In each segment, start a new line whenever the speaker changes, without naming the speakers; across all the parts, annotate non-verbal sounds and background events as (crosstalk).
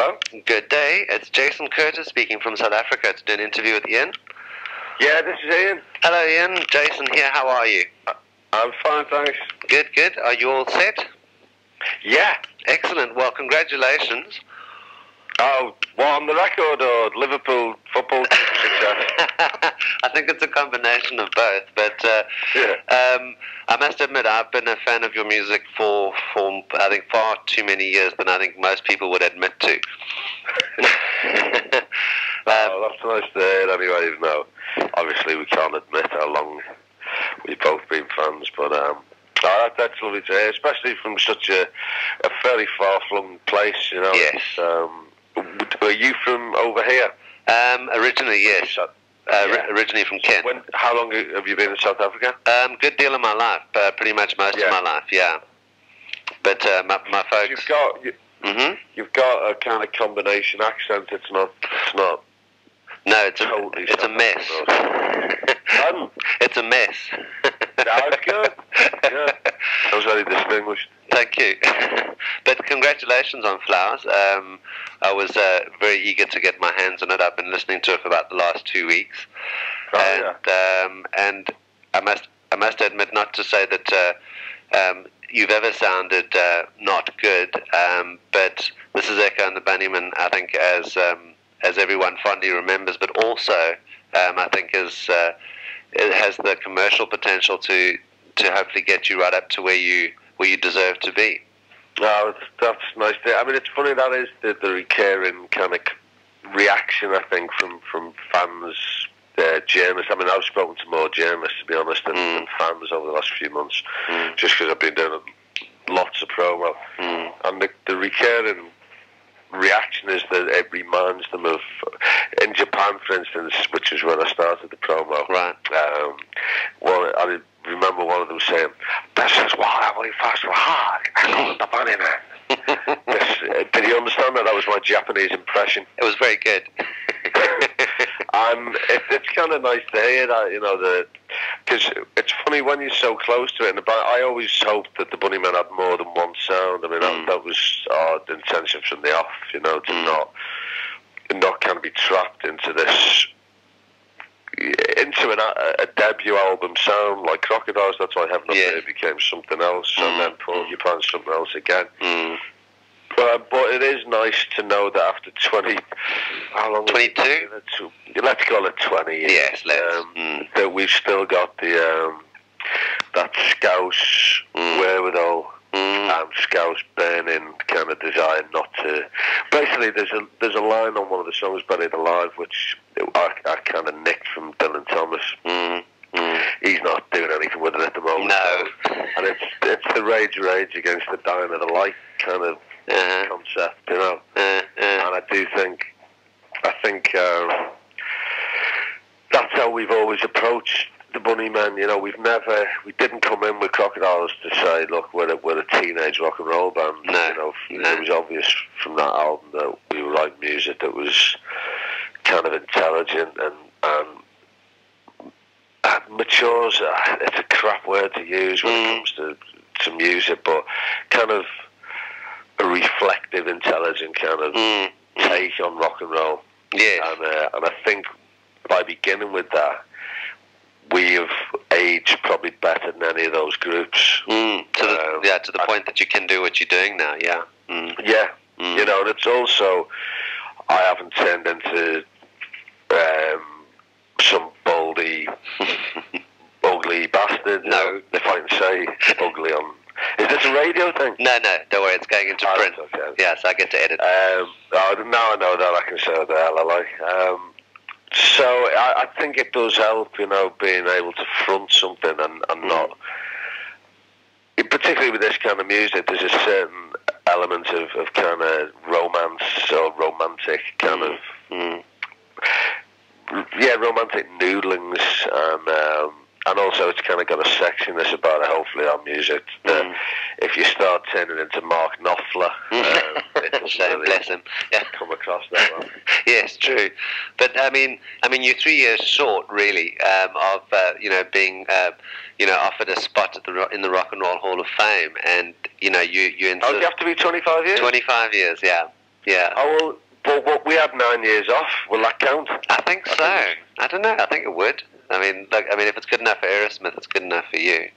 Hello?
Good day. It's Jason Curtis speaking from South Africa to do an interview with Ian.
Yeah, this is Ian.
Hello, Ian. Jason here. How are you?
Uh, I'm fine, thanks.
Good, good. Are you all set?
Yeah.
Excellent. Well, congratulations.
Oh, what, on the record or Liverpool football success? (laughs)
I think it's a combination of both, but uh,
Yeah.
um, I must admit I've been a fan of your music for, for I think far too many years than I think most people would admit to. (laughs) um,
oh, that's nice to hear anyway, even though obviously we can't admit how long we've both been fans, but um, oh, that, that's lovely to hear, especially from such a, a very far-flung place, you know.
Yes.
Um, were you from over here?
um, originally, yes. Uh,
Yeah.
originally from Kent.
When? How long have you been in South Africa?
Um, good deal of my life, uh, pretty much most
Yeah.
of my life, yeah. But uh, my, my folks.
You've got you,
hmm
you've got a kind of combination accent. It's not. It's not
No, it's a, (laughs) it's a mess. It's a mess.
That was good. (laughs) Yeah. That was very distinguished.
Thank you. (laughs) but congratulations on Flowers. Um, I was uh, very eager to get my hands on it. I've been listening to it for about the last two weeks,
Oh,
and um, and I must I must admit not to say that uh, um, you've ever sounded uh, not good, um, but this is Echo and the Bunnymen. I think as um, as everyone fondly remembers, but also um, I think is uh, it has the commercial potential to to hopefully get you right up to where you where you deserve to be.
No, it's, that's nice. I mean, it's funny that is the, the recurring kind of reaction I think from from fans, uh, journalists. I mean, I've spoken to more journalists to be honest than,
Mm.
fans over the last few months,
Mm.
just because I've been doing lots of promo,
Mm.
and the, the recurring reaction is that it reminds them of in Japan, for instance, which is when I started the promo.
Right.
Um, well, I remember one of them saying, "This is why we fast for hard. (laughs) I call it the bunny man." (laughs) Yes, uh, did you understand that? That was my Japanese impression.
It was very good. (laughs)
And it, it's kind of nice to hear that, you know, the because it's funny when you're so close to it. And the, I always hoped that the Bunnymen had more than one sound. I mean,
Mm.
that, that was our intention from the off, you know, to
Mm.
not not kind of be trapped into this into an, a, a debut album sound like Crocodiles. That's why Heaven Up
Yeah.
There became something else,
Mm.
and then you Porcupine something else again.
Mm.
But, but it is nice to know that after 20, how long?
22?
Let's call it 20 years.
Yes, let's.
Um,
Mm.
that we've still got the um, that scouse
Mm.
wherewithal
Mm.
and scouse burning kind of desire not to. Basically, there's a there's a line on one of the songs "Buried Alive" which I, I kind of nicked from Dylan Thomas.
Mm. Mm.
He's not doing anything with it at the moment.
No.
and it's it's the rage rage against the dying of the light kind of
Uh-huh.
concept, you know.
Uh, uh.
And I do think, I think um, that's how we've always approached the Bunnymen. You know, we've never, we didn't come in with Crocodiles to say, look, we're a, we're a teenage rock and roll band.
No,
You know,
no.
it was obvious from that album that we were writing music that was kind of intelligent and and. matures, it's a crap word to use when
Mm.
it comes to, to music, but kind of a reflective, intelligent kind of
Mm.
take on rock and roll.
Yes.
And, uh, and I think by beginning with that, we have aged probably better than any of those groups.
Mm. To the,
Um,
yeah, to the
I-
point that you can do what you're doing now. Yeah. Mm.
Yeah,
Mm.
you know, and it's also, I haven't turned into um, some baldy, (laughs) ugly bastard.
No.
If I can say ugly on. Is this a radio thing?
No, no, don't worry. It's going into
Oh,
print.
that's okay.
Yeah, so I get to edit.
Um, oh, now I know that I can say what the hell I like. Um, so I, I think it does help, you know, being able to front something and, and
Mm.
not. Particularly with this kind of music, there's a certain element of, of kind of romance or romantic kind
Mm.
of
Mm.
yeah, romantic noodlings, and um, and also it's kind of got a sexiness about it. Hopefully, our music. That
Mm.
if you start turning into Mark Knopfler, (laughs) um, it doesn't really
bless him. Yeah.
come across that one. (laughs)
yes, true. But I mean, I mean, you're three years short, really, um, of uh, you know being uh, you know offered a spot at the in the Rock and Roll Hall of Fame, and you know you you
Oh, you have to be 25 years?
25 years, yeah. Yeah.
Oh well, but what we had nine years off. Will that count?
I think
I
so.
think
I don't know. I think it would. I mean, look. I mean, if it's good enough for Aerosmith, it's good enough for you.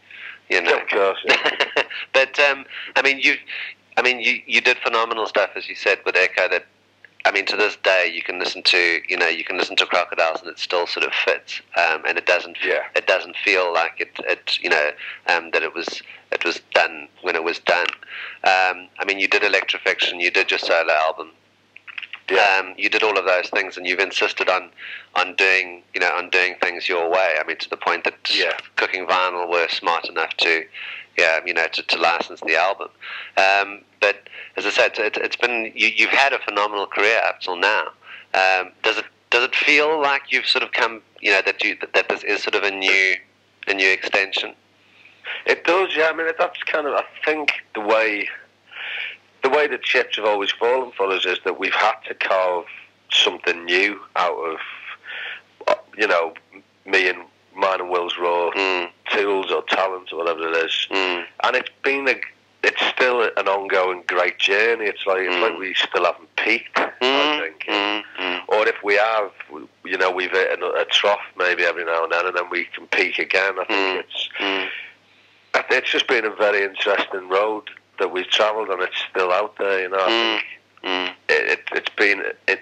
You know.
Of course. Yeah. (laughs)
but um, I mean, you, I mean, you you did phenomenal stuff, as you said with Echo. That I mean, to this day, you can listen to you know you can listen to Crocodiles, and it still sort of fits, um, and it doesn't
Yeah.
it doesn't feel like it it you know um, that it was it was done when it was done. Um, I mean, you did Electrafixion, you did your solo album.
Yeah.
Um, you did all of those things, and you've insisted on, on doing, you know, on doing things your way. I mean, to the point that
Yeah.
Cooking Vinyl were smart enough to, yeah, you know, to, to license the album. Um, but as I said, it, it's been you, you've had a phenomenal career up till now. Um, does it does it feel like you've sort of come, you know, that you that this is sort of a new a new extension?
It does, yeah. I mean, that's kind of, I think, the way the way the chips have always fallen for us is that we've had to carve something new out of, uh, you know, me and mine and Will's raw
Mm,
tools or talent or whatever it is.
mm,
And it's been a, it's still an ongoing great journey. It's like it's
Mm.
like we still haven't peaked. I
mm,
think.
mm, mm.
Or if we have, you know, we've hit a, a trough maybe every now and then, and then we can peak again. I think it's. It's just been a very interesting road that we've travelled, and it's still out there. You know, I
Mm.
think
Mm.
it, it, it's been it.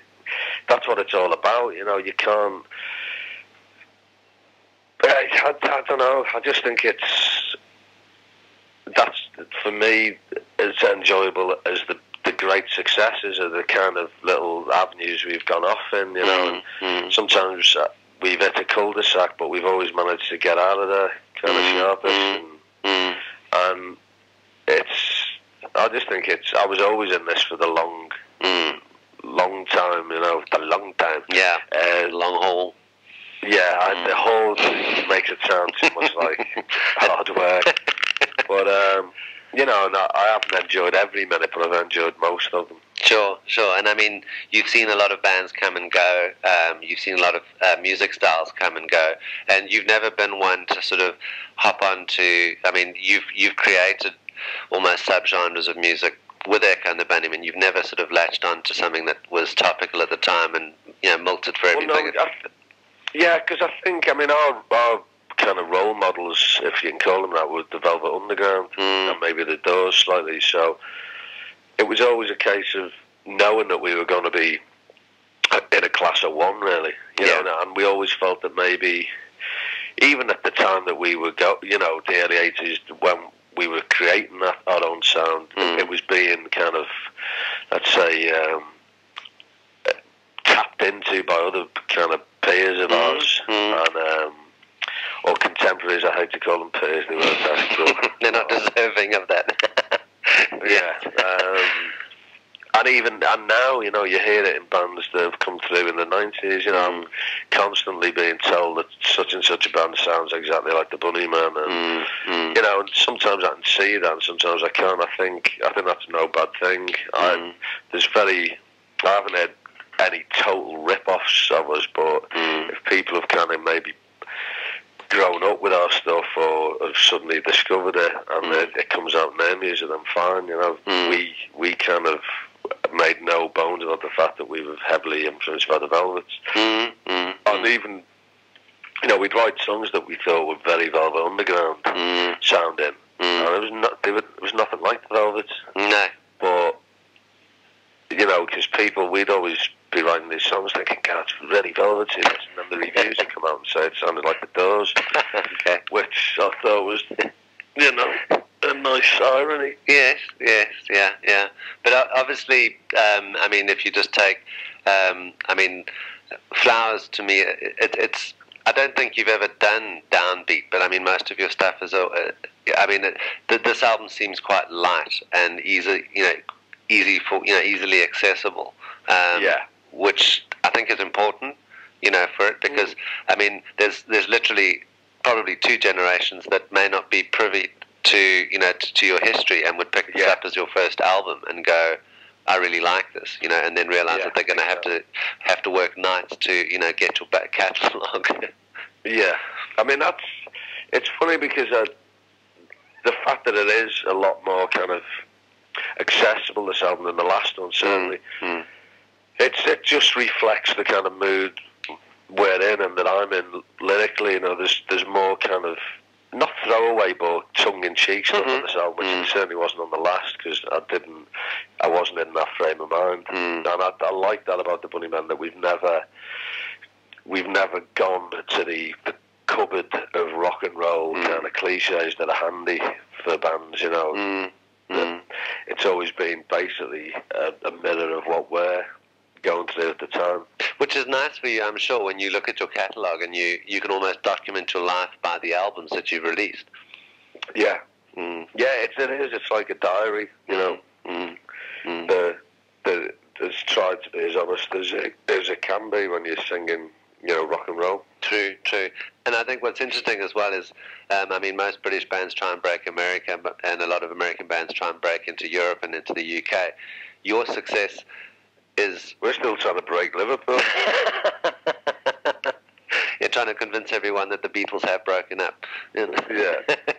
That's what it's all about. You know, you can't. I, I, I don't know. I just think it's that's for me as enjoyable as the the great successes are the kind of little avenues we've gone off in. You know,
Mm.
and sometimes uh, we've hit a cul-de-sac, but we've always managed to get out of there kind of
Mm,
sharpish.
mm.
And,
Mm.
and I just think it's I was always in this for the long
Mm.
long time you know the long time
Yeah.
uh,
Long haul.
yeah I, the whole thing makes it sound too much like (laughs) hard work but um you know no, I haven't enjoyed every minute but I've enjoyed most of them
Sure, sure. And I mean, you've seen a lot of bands come and go. Um, you've seen a lot of uh, music styles come and go, and you've never been one to sort of hop onto. I mean, you've you've created almost subgenres of music with Echo and the Bunnymen. You've never sort of latched onto something that was topical at the time and you know milked it for
Well, no,
everything.
Th- yeah because I think I mean our, our kind of role models if you can call them that were the Velvet Underground
Mm,
and maybe the doors slightly. So it was always a case of knowing that we were going to be in a class of one, really. You
Yeah.
know, and we always felt that maybe, even at the time that we were go, you know, the early eighties when we were creating that, our own sound,
Mm.
it was being kind of, let's say. Um, tapped into by other kind of peers of
Mm,
ours
mm.
and um, or contemporaries. I hate to call them peers; they weren't but (laughs)
They're not deserving of that. (laughs)
yeah. Um, and even and now, you know, you hear it in bands that have come through in the nineties. You know, I'm constantly being told that such and such a band sounds exactly like the Bunnymen, and
Mm, mm,
you know, and sometimes I can see that, and sometimes I can't. I think I think that's no bad thing. I,
mm,
there's very, I haven't had any total rip-offs of us, but
mm,
if people have kind of maybe grown up with our stuff or have suddenly discovered it and
Mm.
it, it comes out in their music, then fine. You know, we we kind of made no bones about the fact that we were heavily influenced by the Velvets,
mm, mm,
and even you know we'd write songs that we thought were very Velvet Underground
mm,
sounding,
mm.
and it was not were, it was nothing like the Velvets,
No.
but you know because people we'd always be writing these songs thinking, God, it's really velvety, this, and then the reviews would come out and say it sounded like the Doors. (laughs)
okay.
which I thought was, you know, a nice irony.
Yes, yes, yeah, yeah. But obviously, um, I mean, if you just take, um, I mean, flowers to me, it, it's. I don't think you've ever done downbeat, but I mean, most of your stuff is. Uh, I mean, it, th- this album seems quite light and easy, you know, easy for you know, easily accessible. Um,
yeah,
which I think is important, you know, for it because I mean, there's there's literally probably two generations that may not be privy to you know to, to your history and would pick this
Yeah.
up as your first album and go, I really like this, you know, and then realize
Yeah,
that they're going to have to have to work nights to you know get your back catalogue. (laughs)
yeah. I mean, that's it's funny because uh, the fact that it is a lot more kind of accessible this album than the last one. Certainly,
Mm.
it's it just reflects the kind of mood we're in and that I'm in lyrically. You know, there's there's more kind of not throwaway but tongue in cheek stuff on
Mhm.
this album, which
Mm.
it certainly wasn't on the last because I didn't, I wasn't in that frame of mind.
Mm.
And I, I like that about the Bunnymen that we've never, we've never gone to the, the cupboard of rock and roll
Mm.
kind of cliches that are handy for bands. You know,
Mm. Mm.
it's always been basically a, a mirror of what we're going through at the time.
Which is nice for you, I'm sure, when you look at your catalogue and you, you can almost document your life by the albums that you've released.
Yeah,
Mm.
yeah, it's, it is. It's like a diary. You know,
Mm. Mm.
the the it's tried to be as honest as it as it can be when you're singing, you know, rock and roll.
True, true. And I think what's interesting as well is, um, I mean, most British bands try and break America, but, and a lot of American bands try and break into Europe and into the UK. Your success is.
We're still trying to break Liverpool. (laughs)
You're trying to convince everyone that the Beatles have broken up.
Yeah.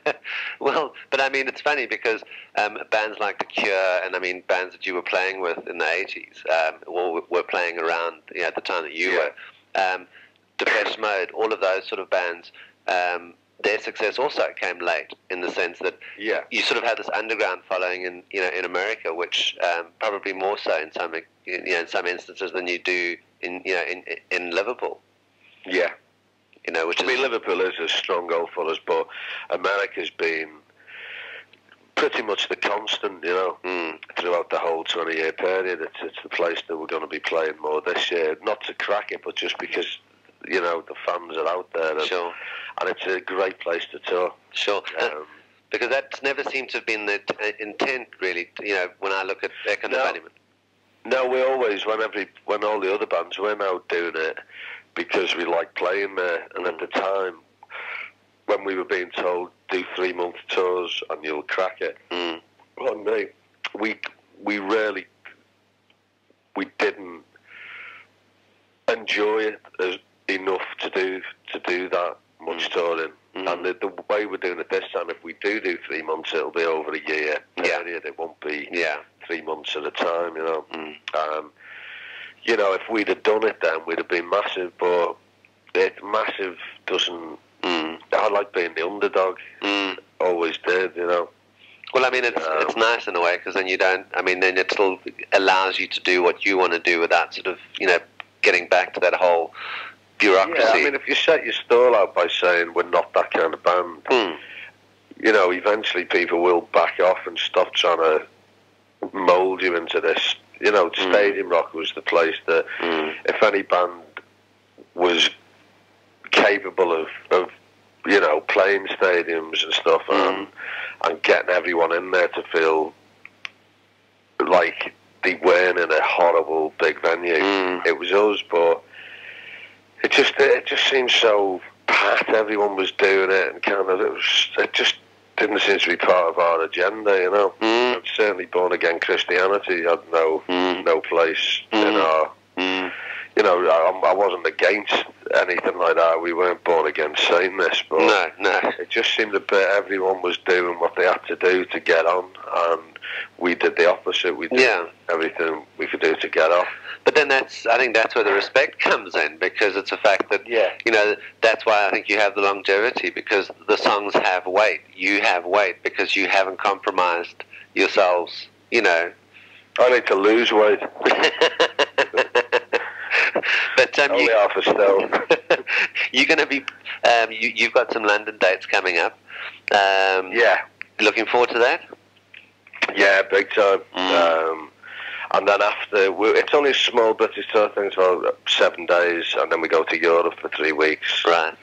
(laughs)
well, but I mean, it's funny because um, bands like The Cure and I mean, bands that you were playing with in the 80s um, or were playing around you know, at the time that you
Yeah.
were. Um, Depeche Mode, all of those sort of bands, um, their success also came late in the sense that
yeah,
you sort of had this underground following in you know in America, which um, probably more so in some you know in some instances than you do in you know in in Liverpool.
yeah.
You know, which
I
is
mean, Liverpool is a stronghold for us, but America's been pretty much the constant, you know,
mm,
throughout the whole 20-year period. It's, it's the place that we're going to be playing more this year. Not to crack it, but just because, you know, the fans are out there. And,
sure,
and it's a great place to tour.
sure. Uh,
Um,
because that's never seemed to have been the uh, intent, really. You know, when I look at Echo kind
No.
Bunnymen.
No, we always when every when all the other bands we're now doing it because we like playing there. And at the time, when we were being told do three month tours and you'll crack it,
Mm,
well, no, we we really we didn't enjoy it as enough to do to do that much touring.
mm,
And the, the way we're doing it this time, if we do do three months, it'll be over a year
Yeah.
period. It won't be
yeah.
three months at a time, you know.
Mm,
Um, you know, if we'd have done it then, we'd have been massive. But it massive doesn't.
mm,
I like being the underdog.
mm.
Always did, you know.
Well, I mean, it's
Um,
it's nice in a way because then you don't. I mean, then it still allows you to do what you want to do without sort of you know getting back to that whole bureaucracy.
Yeah, I mean, if you set your stall out by saying we're not that kind of band,
Mm,
you know, eventually people will back off and stop trying to mould you into this. You know,
Mm.
Stadium Rock was the place that
mm,
if any band was capable of, of you know, playing stadiums and stuff and, and getting everyone in there to feel like they weren't in a horrible big venue, it was us, but it just it just seemed so pat. Everyone was doing it, and kind of it was it just didn't seem to be part of our agenda, you know.
mm,
certainly, born again Christianity had no
mm,
no place in
Mm.
our
mm,
you know, I, I wasn't against anything like that. We weren't born against saying this, but
no, no.
it just seemed a bit everyone was doing what they had to do to get on, and we did the opposite. We did
Yeah.
everything we could do to get off.
But then that's I think that's where the respect comes in because it's a fact that
Yeah.
you know that's why I think you have the longevity because the songs have weight. You have weight because you haven't compromised yourselves. You know.
I need to lose weight. (laughs)
but um,
Only
you,
half a stone. (laughs)
you're going to be. Um, you, you've got some London dates coming up. Um,
yeah,
Looking forward to that.
yeah, big time.
Mm.
Um, and then after, we, it's only a small British tour thing, about seven days, and then we go to Europe for three weeks.
Right.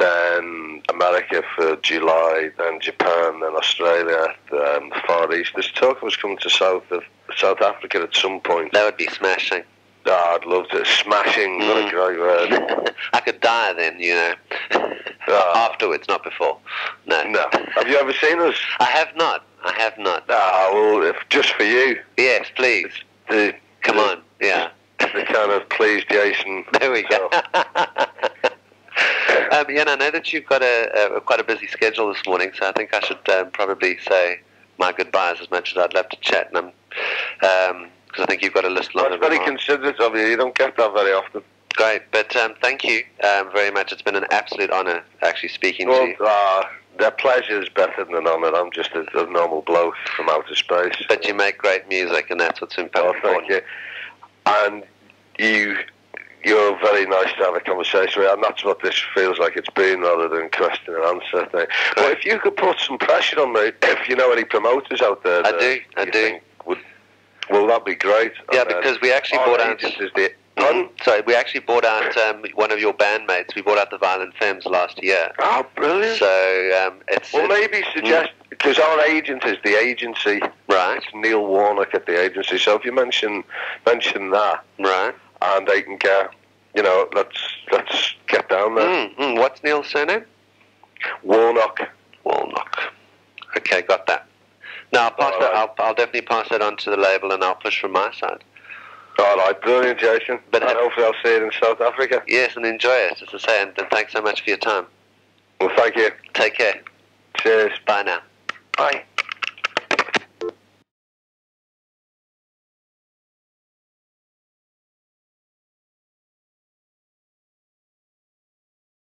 then America for July, then Japan, then Australia, then the Far East. There's talk us coming to South of South Africa at some point.
That would be smashing.
Ah, I'd love to. Smashing, what
Mm.
a great word.
I could die then, you know. (laughs)
Ah.
Afterwards, not before. No.
no, have you ever seen us?
I have not. I have not.
Ah, well, if just for you,
Yes, please.
the
Come
the,
on. Yeah.
the kind of please Jason. (laughs)
There we go. (laughs) Um, yeah, and I know that you've got a, a quite a busy schedule this morning, so I think I should um, probably say my goodbyes as much as I'd love to chat. And I'm because I think you've got a list long.
That's very considerate of you. You don't get that very often.
Great, but um, thank you um, very much. It's been an absolute honour actually speaking
well,
to you.
Uh, their pleasure is better than an honour. I'm just a, a, normal bloke from outer space.
But you make great music, and that's what's important.
Oh, thank you. And you, you're very nice to have a conversation with, and that's what this feels like it's been, rather than question and answer thing. But if you could put some pressure on me, if you know any promoters out there,
I do, I do.
Would, well, that'd be great.
Yeah, and because we actually bought out.
The.
Sorry, we actually bought out um, one of your bandmates. We bought out the Violent Femmes last year.
Oh, brilliant!
So um, it's
well, maybe suggest because mm. our agent is the agency,
right?
It's Neil Warnock at the agency. So if you mention mention that,
right,
and they can get, you know, let's let's get down there.
Mm, mm. What's Neil's surname?
Warnock.
Warnock. Okay, got that. Now I'll pass that. I'll, I'll definitely pass that on to the label, and I'll push from my side.
All right, brilliant, Jason. But and uh, hopefully I'll see you in South Africa.
Yes, and enjoy it, as I say, and, and thanks so much for your time.
Well, thank you.
Take care.
Cheers.
Bye now.
Bye.